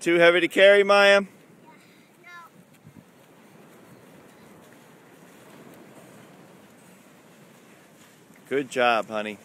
Too heavy to carry, Maya? Good job, honey.